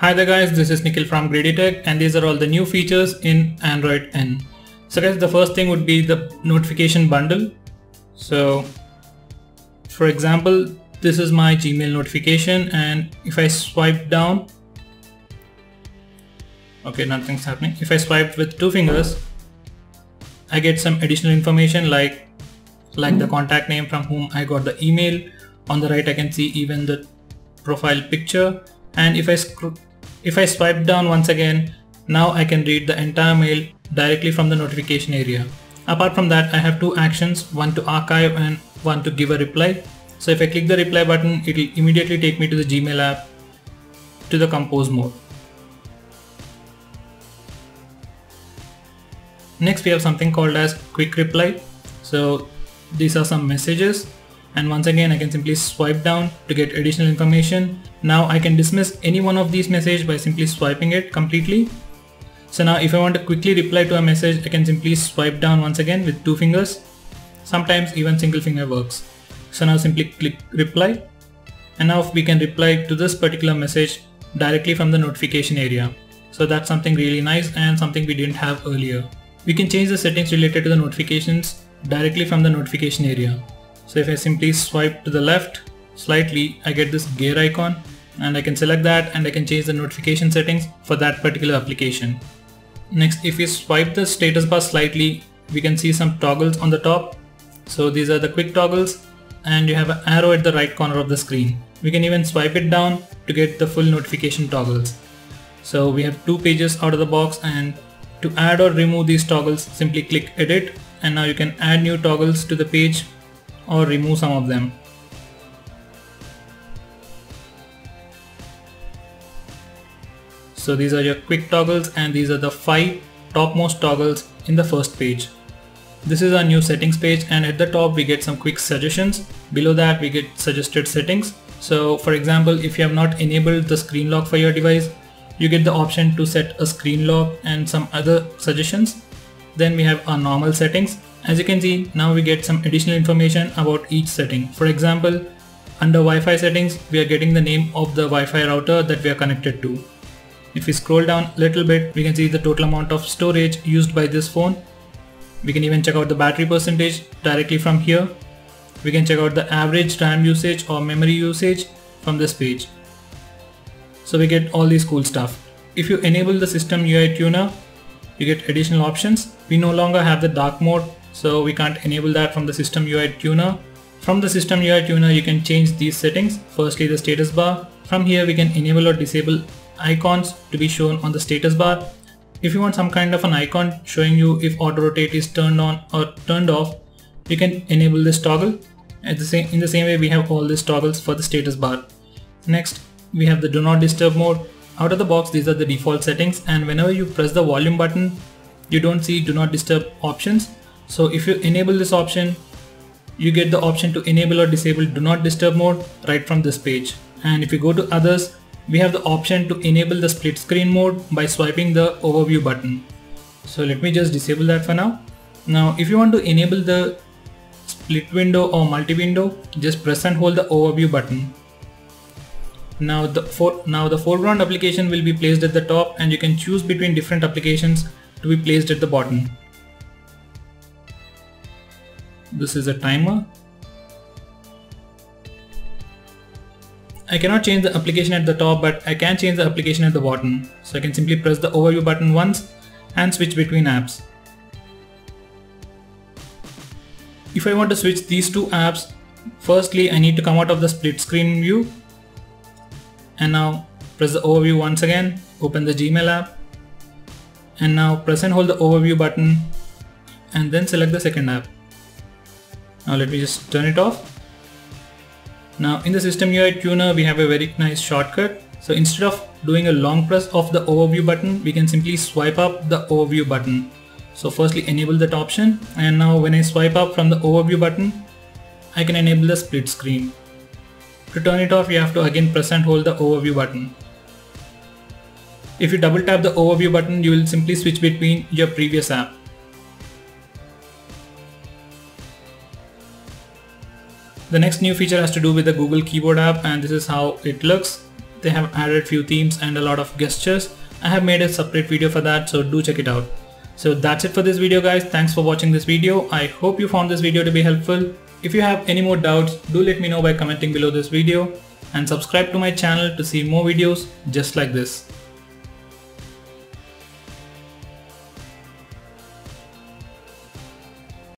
Hi there guys, this is Nikhil from Greedy Tech and these are all the new features in Android N. So guys, the first thing would be the notification bundle. So for example, this is my Gmail notification and if I swipe down, okay, nothing's happening. If I swipe with two fingers, I get some additional information like like the contact name from whom I got the email. On the right I can see even the profile picture and if I if I swipe down once again now I can read the entire mail directly from the notification area. Apart from that I have two actions one to archive and one to give a reply. So if I click the reply button it will immediately take me to the Gmail app to the compose mode. Next we have something called as quick reply. So these are some messages and once again I can simply swipe down to get additional information. Now I can dismiss any one of these messages by simply swiping it completely. So now if I want to quickly reply to a message I can simply swipe down once again with two fingers. Sometimes even single finger works. So now simply click reply and now we can reply to this particular message directly from the notification area. So that's something really nice and something we didn't have earlier. We can change the settings related to the notifications directly from the notification area. So if I simply swipe to the left slightly, I get this gear icon and I can select that and I can change the notification settings for that particular application. Next, if we swipe the status bar slightly, we can see some toggles on the top. So these are the quick toggles and you have an arrow at the right corner of the screen. We can even swipe it down to get the full notification toggles. So we have two pages out of the box and to add or remove these toggles, simply click edit and now you can add new toggles to the page or remove some of them. So these are your quick toggles and these are the 5 topmost toggles in the first page. This is our new settings page and at the top we get some quick suggestions. Below that we get suggested settings. So for example if you have not enabled the screen lock for your device you get the option to set a screen lock and some other suggestions. Then we have our normal settings as you can see, now we get some additional information about each setting. For example, under Wi-Fi settings, we are getting the name of the Wi-Fi router that we are connected to. If we scroll down a little bit, we can see the total amount of storage used by this phone. We can even check out the battery percentage directly from here. We can check out the average RAM usage or memory usage from this page. So we get all these cool stuff. If you enable the system UI tuner, you get additional options. We no longer have the dark mode so we can't enable that from the system UI tuner. From the system UI tuner you can change these settings. Firstly the status bar. From here we can enable or disable icons to be shown on the status bar. If you want some kind of an icon showing you if auto rotate is turned on or turned off, you can enable this toggle. The same, in the same way we have all these toggles for the status bar. Next we have the do not disturb mode. Out of the box these are the default settings and whenever you press the volume button you don't see do not disturb options so if you enable this option, you get the option to enable or disable do not disturb mode right from this page. And if you go to others, we have the option to enable the split screen mode by swiping the overview button. So let me just disable that for now. Now if you want to enable the split window or multi-window, just press and hold the overview button. Now the, for, now the foreground application will be placed at the top and you can choose between different applications to be placed at the bottom. This is a timer. I cannot change the application at the top but I can change the application at the bottom. So I can simply press the overview button once and switch between apps. If I want to switch these two apps, firstly I need to come out of the split screen view and now press the overview once again, open the Gmail app and now press and hold the overview button and then select the second app. Now let me just turn it off. Now in the system UI tuner we have a very nice shortcut. So instead of doing a long press of the overview button, we can simply swipe up the overview button. So firstly enable that option and now when I swipe up from the overview button, I can enable the split screen. To turn it off you have to again press and hold the overview button. If you double tap the overview button you will simply switch between your previous app. The next new feature has to do with the Google Keyboard app and this is how it looks. they have added few themes and a lot of gestures. I have made a separate video for that so do check it out. So that's it for this video guys. Thanks for watching this video. I hope you found this video to be helpful. If you have any more doubts, do let me know by commenting below this video and subscribe to my channel to see more videos just like this.